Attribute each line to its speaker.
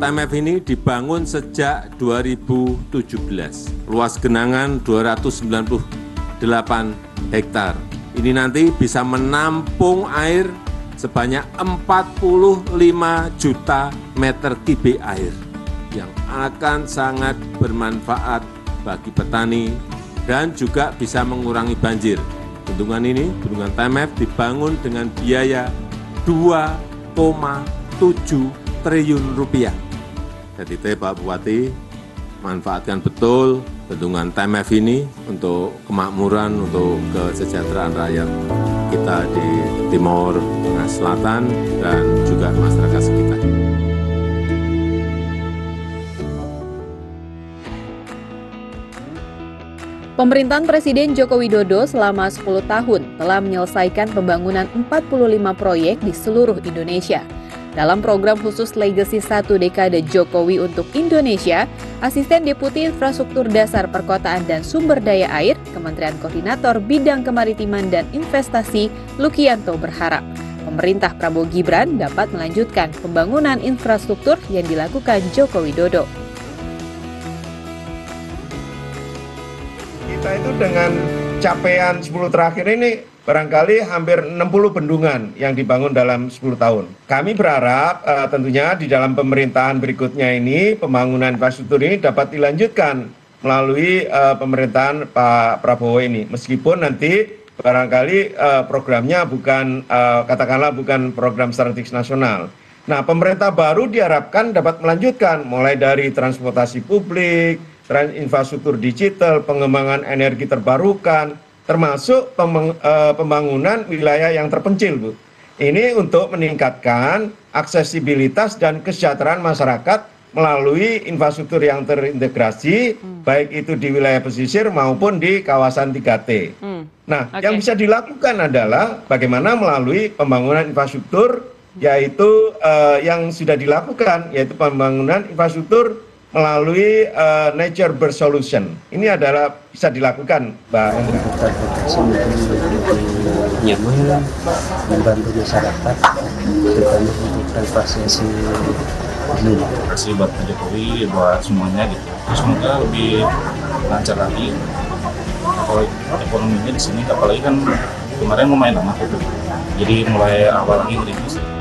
Speaker 1: TMF ini dibangun sejak 2017. Luas genangan 298 hektar. Ini nanti bisa menampung air sebanyak 45 juta meter kubik air yang akan sangat bermanfaat bagi petani dan juga bisa mengurangi banjir. Bendungan ini, Bendungan TMF dibangun dengan biaya 2,7 triliun rupiah. Jadi Pak Bupati, manfaatkan betul bendungan TMF ini untuk kemakmuran, untuk kesejahteraan rakyat kita di Timur Tengah Selatan dan juga masyarakat sekitar.
Speaker 2: Pemerintahan Presiden Joko Widodo selama 10 tahun telah menyelesaikan pembangunan 45 proyek di seluruh Indonesia. Dalam program khusus Legacy Satu Dekade Jokowi untuk Indonesia, Asisten Deputi Infrastruktur Dasar Perkotaan dan Sumber Daya Air, Kementerian Koordinator Bidang Kemaritiman dan Investasi, Lukianto berharap pemerintah Prabowo Gibran dapat melanjutkan pembangunan infrastruktur yang dilakukan Joko Widodo.
Speaker 3: Kita itu dengan capaian 10 terakhir ini barangkali hampir 60 bendungan yang dibangun dalam 10 tahun. Kami berharap uh, tentunya di dalam pemerintahan berikutnya ini pembangunan infrastruktur ini dapat dilanjutkan melalui uh, pemerintahan Pak Prabowo ini. Meskipun nanti barangkali uh, programnya bukan uh, katakanlah bukan program strategis nasional. Nah, pemerintah baru diharapkan dapat melanjutkan mulai dari transportasi publik, infrastruktur digital, pengembangan energi terbarukan, termasuk eh, pembangunan wilayah yang terpencil, Bu. Ini untuk meningkatkan aksesibilitas dan kesejahteraan masyarakat melalui infrastruktur yang terintegrasi, hmm. baik itu di wilayah pesisir maupun di kawasan 3T. Hmm. Nah, okay. yang bisa dilakukan adalah bagaimana melalui pembangunan infrastruktur, yaitu uh, yang sudah dilakukan, yaitu pembangunan infrastruktur melalui uh, nature burst solution. Ini adalah bisa dilakukan, Mbak
Speaker 4: nyaman, membantu masyarakat, terutama untuk
Speaker 5: ini. Terima kasih buat Pak Jokowi, buat semuanya gitu. Terus semoga lebih lancar lagi. Kalau ekonominya di sini, apalagi kan kemarin lumayan lama gitu. Jadi mulai awal lagi gitu.